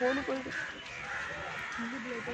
தோடு Thank you.